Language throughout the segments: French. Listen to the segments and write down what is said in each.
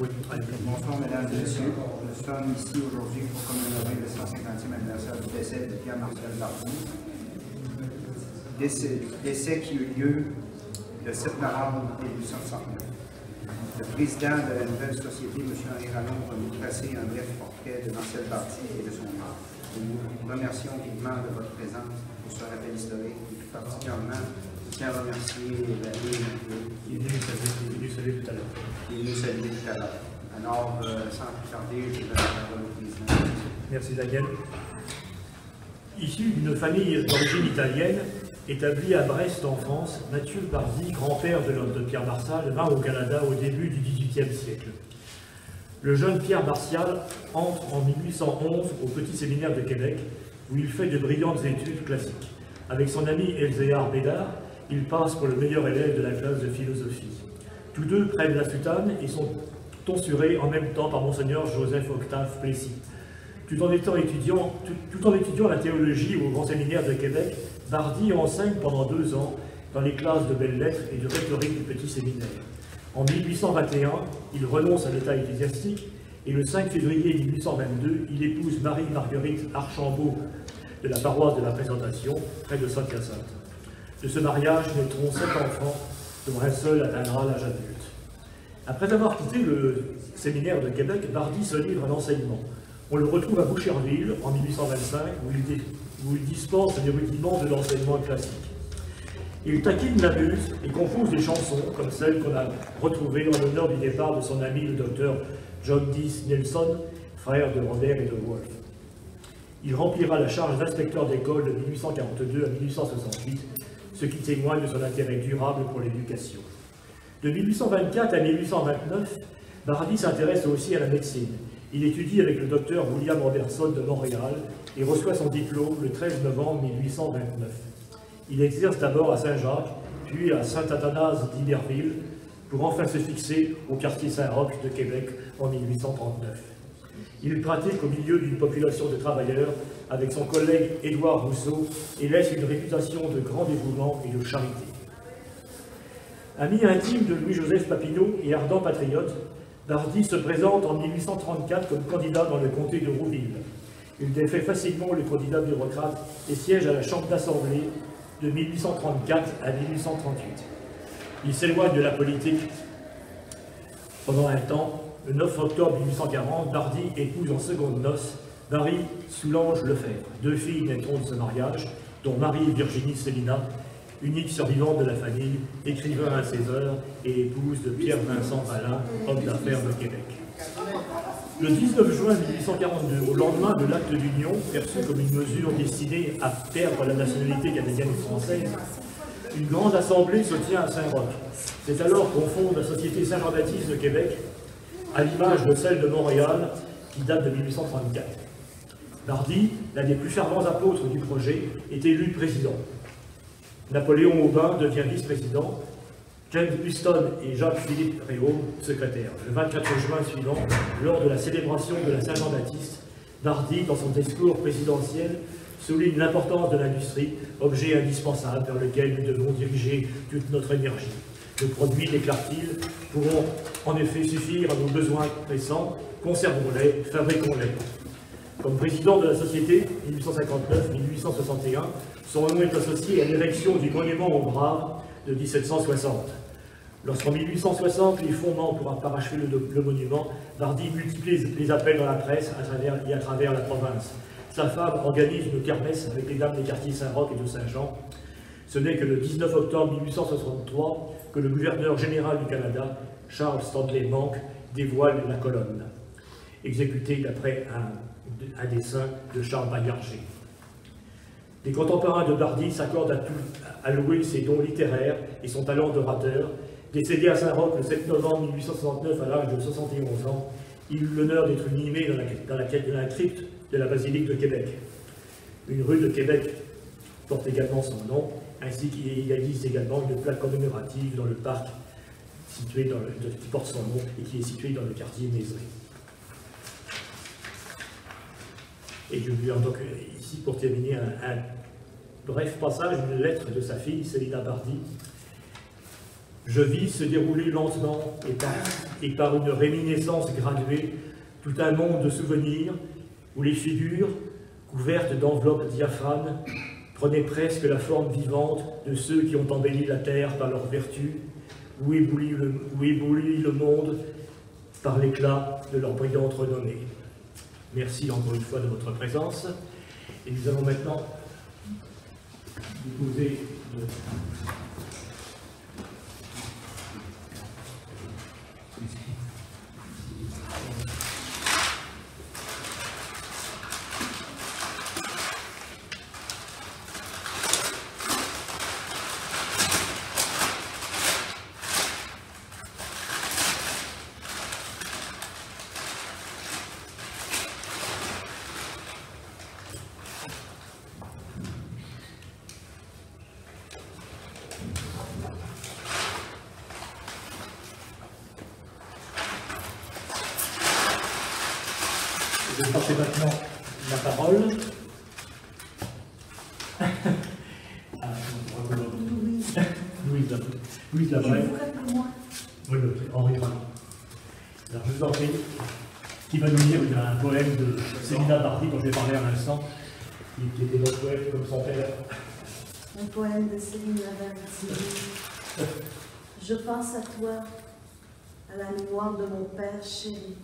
Oui. Bonsoir, mesdames et messieurs. Nous sommes ici aujourd'hui pour commémorer le 150e anniversaire du décès de Pierre-Marcel Bardi. Décès, décès qui eut lieu le 7 novembre 1869. Le président de la nouvelle société, M. Henri Rallon, va nous tracer un bref portrait de Marcel Bardi et de son art. Nous vous remercions vivement de votre présence pour ce rappel historique et tout particulièrement, je tiens à remercier venu saluer, il est venu tout à l'heure. Est venu saluer tout à l'heure. Alors, sans plus tarder, je vais la parole au. Merci Daniel. Issu d'une famille d'origine italienne, établie à Brest en France, Mathieu Bardi, grand-père de l'homme de Pierre Marsal, vint au Canada au début du XVIIIe siècle. Le jeune Pierre Martial entre en 1811 au Petit Séminaire de Québec, où il fait de brillantes études classiques. Avec son ami Elzéar Bédard, il passe pour le meilleur élève de la classe de philosophie. Tous deux prennent la futane et sont tonsurés en même temps par Monseigneur Joseph Octave Plessis. Tout en, étant étudiant, tout, en étudiant la théologie au Grand Séminaire de Québec, Bardi enseigne pendant deux ans dans les classes de belles-lettres et de rhétorique du Petit Séminaire. En 1821, il renonce à l'état ecclésiastique et le 5 février 1822, il épouse Marie-Marguerite Archambault de la paroisse de la Présentation, près de Sainte-Hyacinthe. De ce mariage naîtront sept enfants, dont un seul atteindra l'âge adulte. Après avoir quitté le séminaire de Québec, Bardi se livre à l'enseignement. On le retrouve à Boucherville en 1825, où il, dispense les rudiments de l'enseignement classique. Il taquine la muse et compose des chansons comme celle qu'on a retrouvée en l'honneur du départ de son ami le docteur John D. Nelson, frère de Roder et de Wolfe. Il remplira la charge d'inspecteur d'école de 1842 à 1868, ce qui témoigne de son intérêt durable pour l'éducation. De 1824 à 1829, Bardi s'intéresse aussi à la médecine. Il étudie avec le docteur William Robertson de Montréal et reçoit son diplôme le 13 novembre 1829. Il exerce d'abord à Saint-Jacques, puis à Saint-Athanase d'Iberville, pour enfin se fixer au quartier Saint-Roch de Québec en 1839. Il pratique au milieu d'une population de travailleurs avec son collègue Édouard Rousseau et laisse une réputation de grand dévouement et de charité. Ami intime de Louis-Joseph Papineau et ardent patriote, Bardi se présente en 1834 comme candidat dans le comté de Rouville. Il défait facilement le candidat bureaucrate et siège à la Chambre d'Assemblée de 1834 à 1838. Il s'éloigne de la politique pendant un temps. Le 9 octobre 1840, Bardi épouse en seconde noces Marie Soulange Lefebvre. Deux filles naîtront de ce mariage, dont Marie-Virginie Célina, unique survivante de la famille, écrivain à ses heures et épouse de Pierre-Vincent Palin, homme d'affaires de Québec. Le 19 juin 1842, au lendemain de l'acte d'union, perçu comme une mesure destinée à perdre la nationalité canadienne et française, une grande assemblée se tient à Saint-Roch. C'est alors qu'on fonde la Société Saint-Jean-Baptiste de Québec, à l'image de celle de Montréal, qui date de 1834. Bardi, l'un des plus fervents apôtres du projet, est élu président. Napoléon Aubin devient vice-président, James Houston et Jacques-Philippe Réaume, secrétaire. Le 24 juin suivant, lors de la célébration de la Saint-Jean-Baptiste, Bardi, dans son discours présidentiel, souligne l'importance de l'industrie, objet indispensable vers lequel nous devons diriger toute notre énergie. Nos produits, déclare-t-il, pourront en effet suffire à nos besoins pressants. Conservons-les, fabriquons-les. Comme président de la société 1859-1861, son nom est associé à l'érection du monument aux Braves de 1760. Lorsqu'en 1860, les fonds manquent pour parachever le, le monument, Bardi multiplie les appels dans la presse à travers, et à travers la province. Sa femme organise une kermesse avec les dames des quartiers Saint-Roch et de Saint-Jean. Ce n'est que le 19 octobre 1863 que le gouverneur général du Canada, Charles Stanley Monk, dévoile la colonne, exécutée d'après un, dessin de Charles Maillargé. Les contemporains de Bardi s'accordent à, louer ses dons littéraires et son talent d'orateur. Décédé à Saint-Roch le 7 novembre 1869 à l'âge de 71 ans, il eut l'honneur d'être inhumé dans la, dans la- crypte de la basilique de Québec. Une rue de Québec porte également son nom, ainsi qu'il existe également une plaque commémorative dans le parc situé qui porte son nom et qui est situé dans le quartier Mézeray. Et je lui donc ici pour terminer un, bref passage, une lettre de sa fille, Célina Bardi. Je vis se dérouler lentement et par, par une réminiscence graduée tout un monde de souvenirs où les figures, couvertes d'enveloppes diaphanes, prenaient presque la forme vivante de ceux qui ont embelli la terre par leur vertu, ou ébloui le monde par l'éclat de leur brillante renommée. Merci encore une fois de votre présence. Et nous allons maintenant déposer Je vais passer maintenant la parole. Ah. Louise, Louise rappelle-moi. Oui, Henri. Alors, je vous en prie, qui va nous lire un poème de Céline Bardi, dont j'ai parlé à l'instant, qui était notre poète comme son père. Un poème de Céline Lavergne. Je pense à toi, à la mémoire de mon père chéri.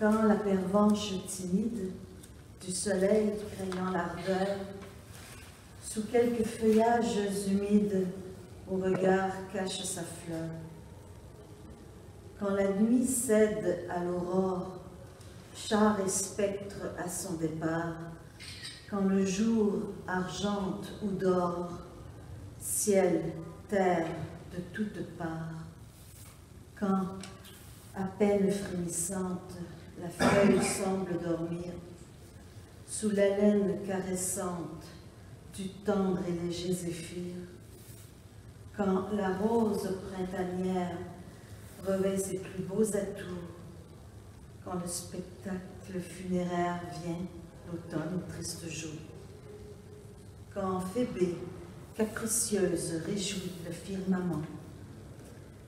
Quand la pervenche timide du soleil craignant l'ardeur, sous quelques feuillages humides, au regard cache sa fleur. Quand la nuit cède à l'aurore, char et spectre à son départ, quand le jour argente ou dort, ciel, terre de toutes parts, quand, à peine frémissante, la feuille semble dormir, sous la laine caressante du tendre et léger zéphyr, quand la rose printanière revêt ses plus beaux atours, quand le spectacle funéraire vient, l'automne triste jour. Quand Phébé, capricieuse, réjouit le firmament.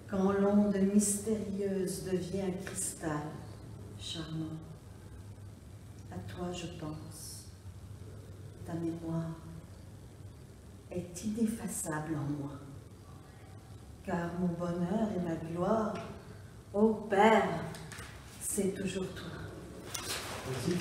Quand l'onde mystérieuse devient cristal charmant. À toi je pense. Ta mémoire est ineffaçable en moi. Car mon bonheur et ma gloire, ô Père, c'est toujours toi. Merci.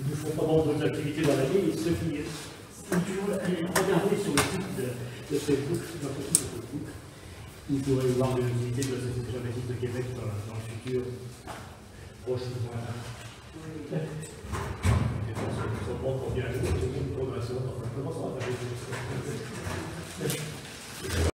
Il ne faut pas vendre une activité dans l'année. Et ceux qui regardez sur le site de, de Facebook, dans le site de Facebook, vous pourrez voir les activités de la Société Germaine de Québec dans, dans le futur proche ou loin. Je pense que nous sommes bons pour bien aller, c'est une on commence à faire des choses.